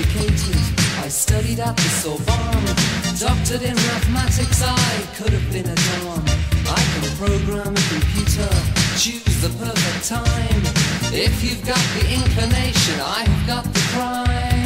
educated. I studied at the Sorbonne, doctored in mathematics. I could have been a don. I can program a computer, choose the perfect time. If you've got the inclination, I've got the crime.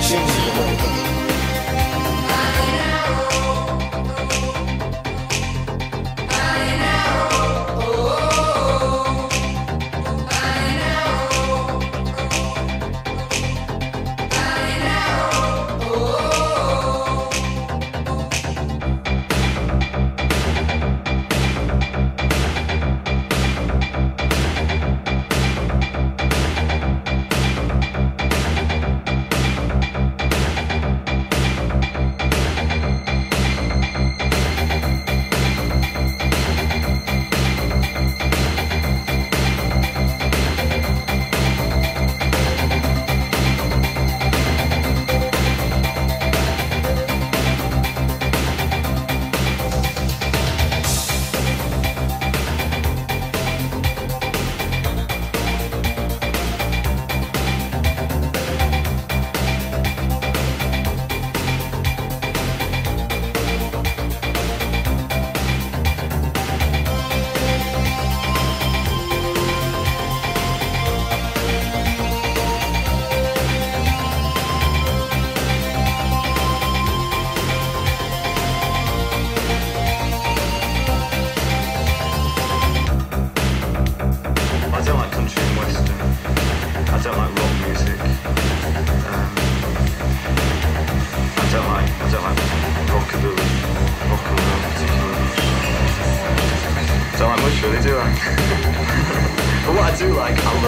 心信不信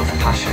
他踏实。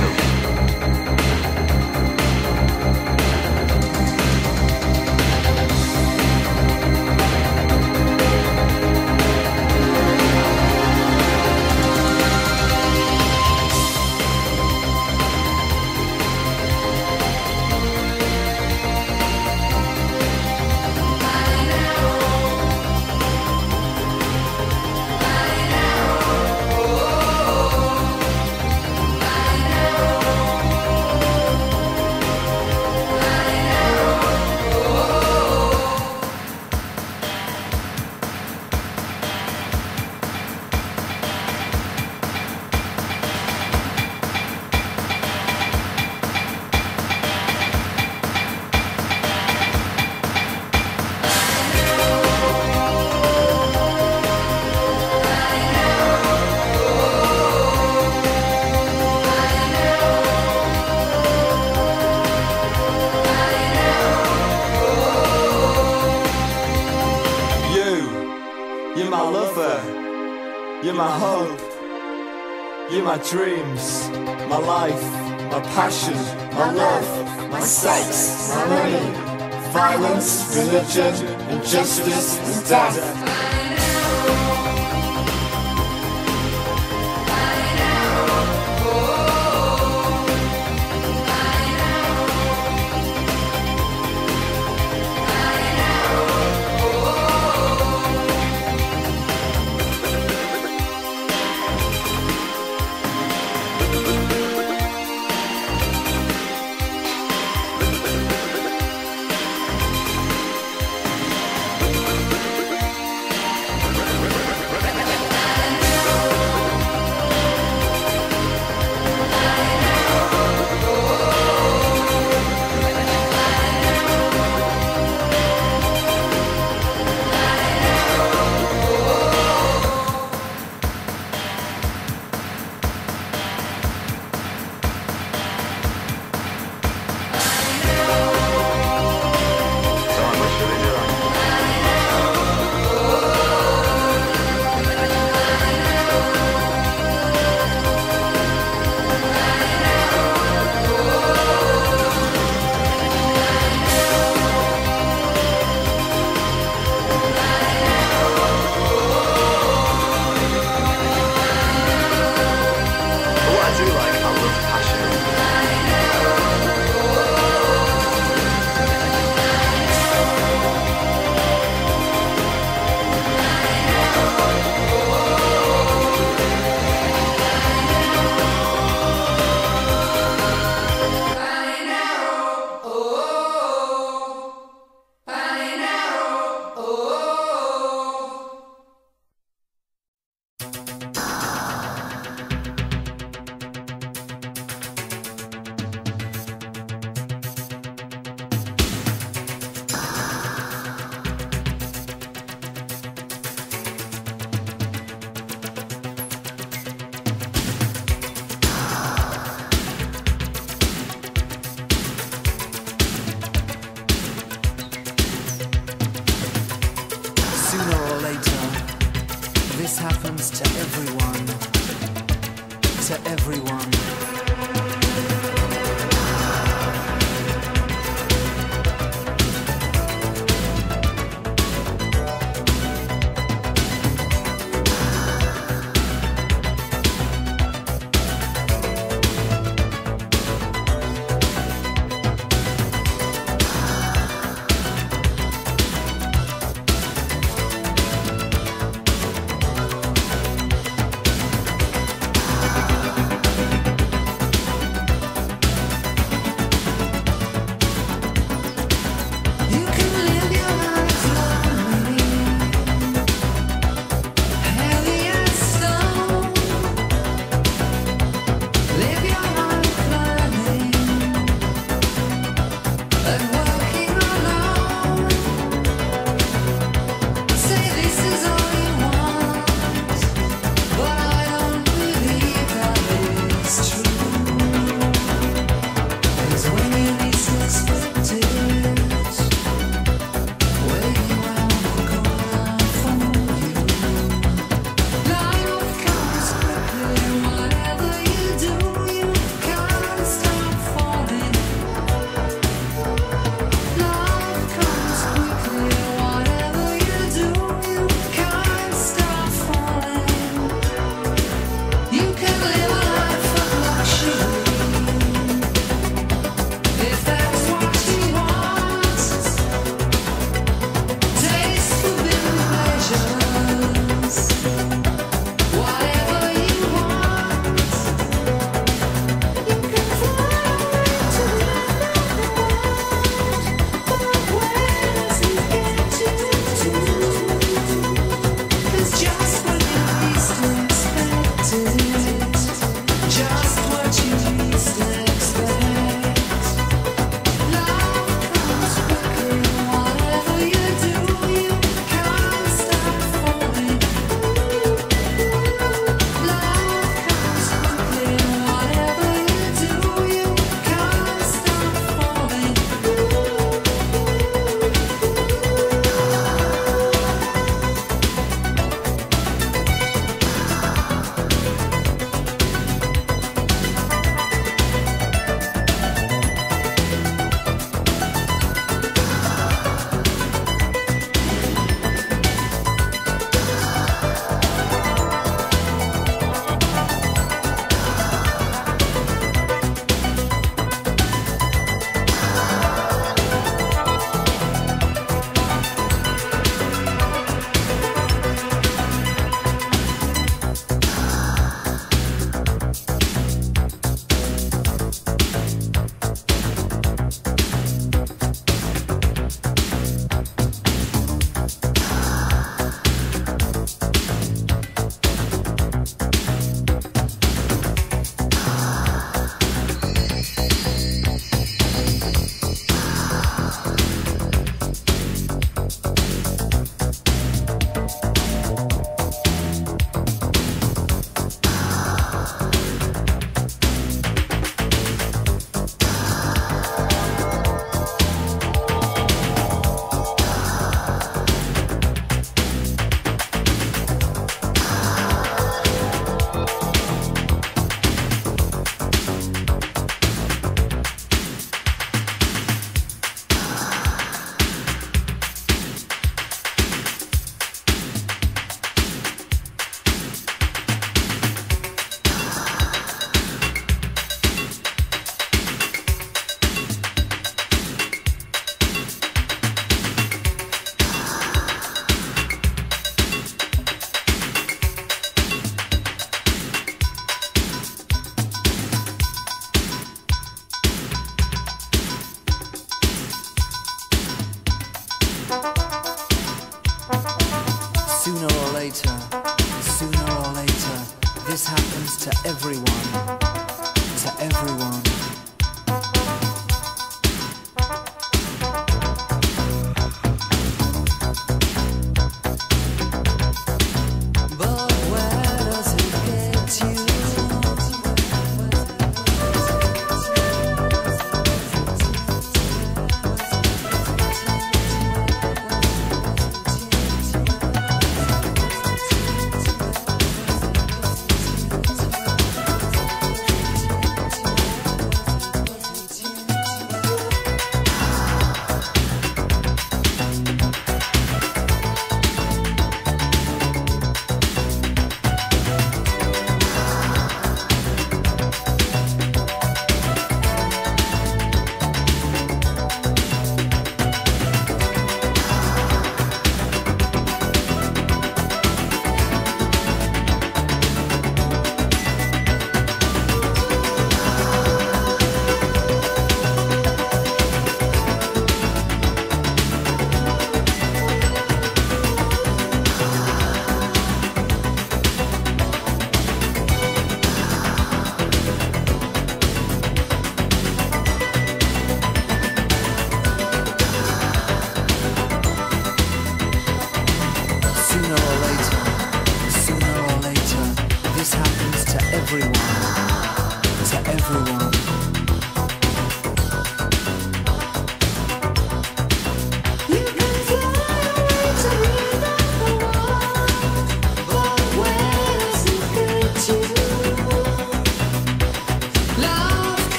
You're my dreams, my life, my passion, my love, my sex, my money, violence, religion, injustice, and death.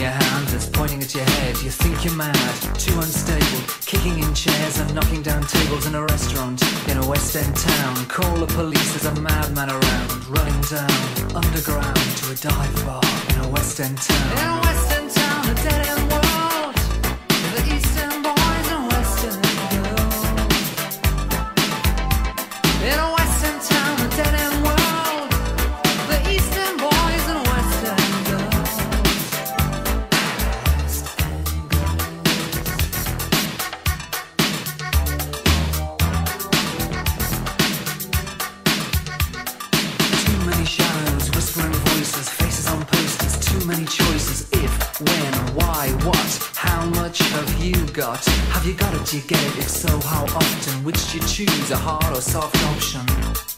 Your hand that's pointing at your head. You think you're mad, too unstable, kicking in chairs and knocking down tables in a restaurant in a West End town. Call the police, there's a madman around, running down underground to a dive bar in a West End town. In a West End town, a dead end. Have you got it? You it? If so, how often? Which do you choose, a hard or soft option?